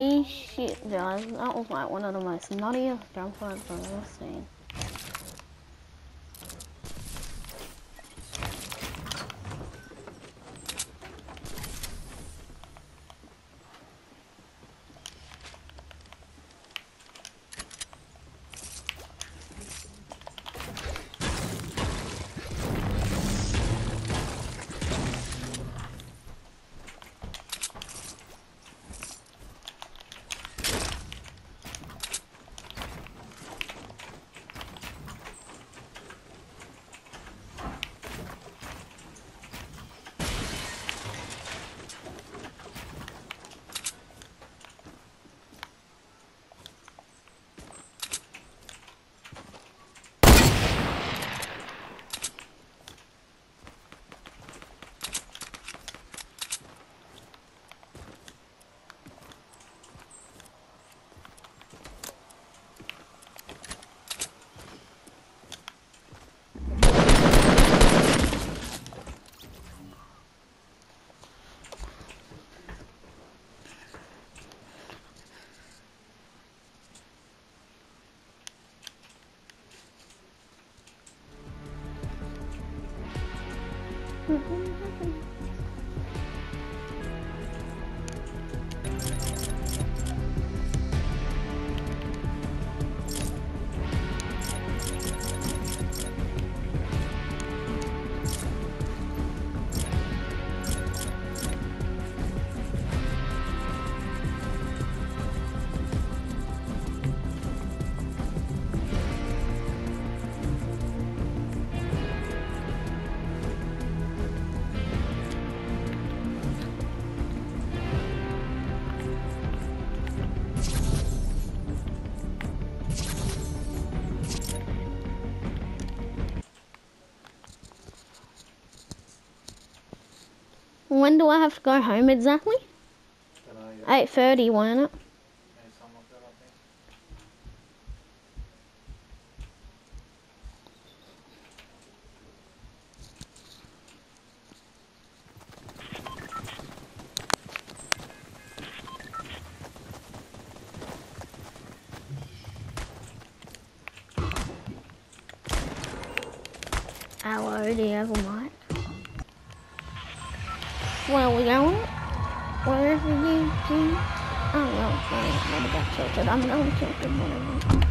shit, guys. That was like one of the most nuttiest jump I've ever seen. When do I have to go home exactly? Yet. 8.30, wasn't it? Hello, do you have a mic? Where we going? Wherever you do. I'm going to maybe got tilted. I'm going tilted, whatever.